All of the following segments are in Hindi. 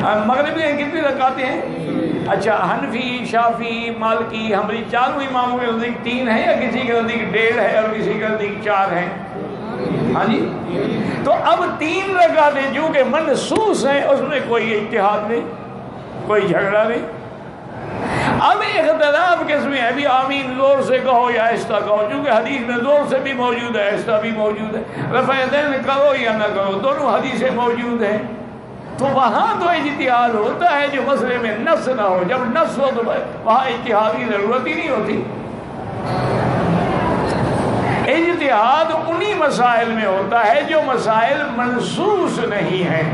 मगरबी हैं, कितनी रकाते हैं? अच्छा हनफी, शाफी, मालकी, हमारी, चारों इमामों के नज़दीक तीन है या किसी के नज़दीक डेढ़ है और किसी के नज़दीक चार है? हाँ जी। तो अब तीन रकाते जो कि मनसूस हैं, उसमें कोई इतिहाद नहीं, कोई झगड़ा नहीं। अब इख्तलाफ किसमें है? भी आमीन, ज़ोर से कहो या आहिस्ता कहो, क्योंकि हदीस में ज़ोर से भी मौजूद है आहिस्ता भी मौजूद है। रफ़ैदैन करो या ना करो, दोनों हदीसें मौजूद हैं। तो वहाँ तो इजतिहाद होता है जो मसले में नस ना हो। जब नस हो तो वहाँ इतिहाद की ज़रूरत ही नहीं होती। इजतिहाद उन्हीं मसाइल में होता है जो मसाइल मनसूस नहीं हैं।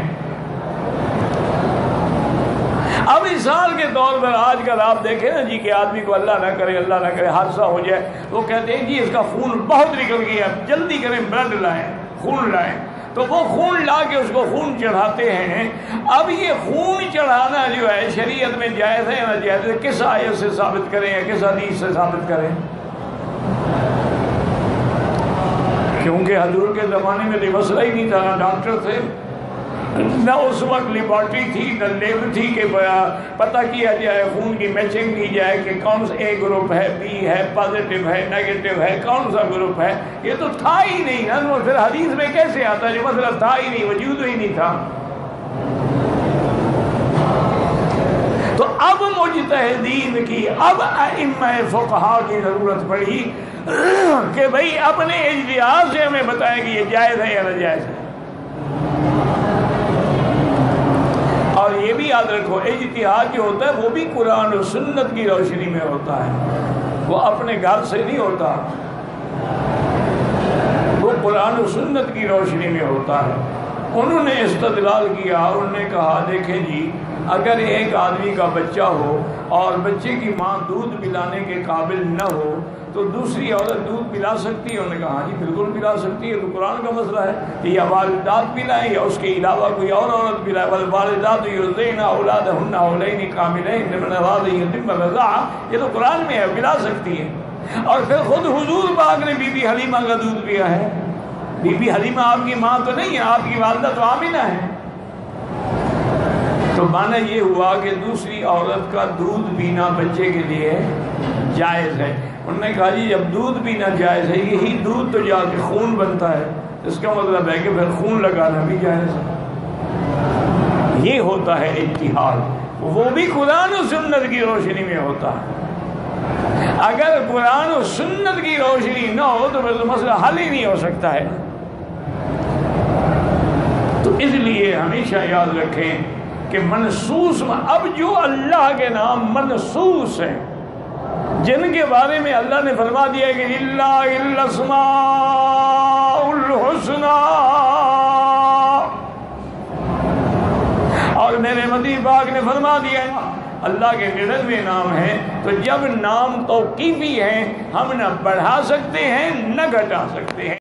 अब मिसाल के तौर पर आजकल आप देखें ना जी, कि आदमी को अल्लाह ना करे, अल्लाह ना करे, हादसा हो जाए तो कहते हैं, जी, इसका खून बहुत निकल गया, जल्दी करें, ब्लड लाएँ, खून लाएँ। तो वो खून ला के उसको खून चढ़ाते हैं। अब ये खून चढ़ाना जो है, शरीयत में जायज़ है ना जायज़ है, किस आयत से साबित करें या किस हदीस से साबित करें? क्योंकि हजूर के ज़माने में तो मसला ही नहीं था, डॉक्टर थे। न उस वक्त लिबॉर्ट्री थी, न लेब थी कि पता किया जाए खून की मैचिंग की जाए कि कौन सा ए ग्रुप है बी है पॉजिटिव है नेगेटिव है, कौन सा ग्रुप है? ये तो था ही नहीं ना तो फिर हदीस में कैसे आता जो? मतलब था ही नहीं, वजूद ही नहीं था। तो अब मुजतहीन की, अब फ़ुकहा की ज़रूरत पड़ी कि भाई अपने इजलियाज से हमें बताएँ कि ये जायज़ है या नाजायज़ है और ये भी रखो जो होता है, वो भी कुरान और सुन्नत की रोशनी में होता है। वो अपने घर से नहीं होता। वो कुरान और सुन्नत की रोशनी में होता है। उन्होंने इस्तदलाल किया, उन्होंने कहा, देखें जी, अगर एक आदमी का बच्चा हो और बच्चे की माँ दूध पिलाने के काबिल न हो तो दूसरी औरत दूध पिला सकती है? उन्होंने कहा हाँ जी, बिल्कुल पिला सकती है। तो कुरान का मसला है। कि या वालदात पिलाएँ या उसके अलावा कोई और औरत पिलाए। वाल वालदात औलाद हन्ना औलैन कामिल ये तो कुरान में है, पिला सकती है। और फिर खुद हजूर बाग ने बीबी हलीमा का दूध पिया है। बीबी हलीमा आपकी माँ तो नहीं है, आपकी वालदा तो आमिना है। तो माना ये हुआ कि दूसरी औरत का दूध पीना बच्चे के लिए जायज़ है। उन्होंने कहा, जी जब दूध पीना जायज़ है, यही दूध तो जाके खून बनता है। इसका मतलब है कि फिर खून लगाना भी जायज़ है। ये होता है इतिहाद वो भी कुरान और सुन्नत की रोशनी में होता है। अगर कुरान और सुन्नत की रोशनी ना हो तो फिर तो मसला हल ही नहीं हो सकता है। तो इसलिए हमेशा याद रखें कि मनसूस, अब जो अल्लाह के नाम मनसूस हैं जिनके बारे में अल्लाह ने फरमा दिया कि इल्ला हुसना। और मेरे मदी बाग ने फरमा दिया अल्लाह के निरनवे नाम है तो जब नाम तो भी हैं, हम न बढ़ा सकते हैं, न घटा सकते हैं।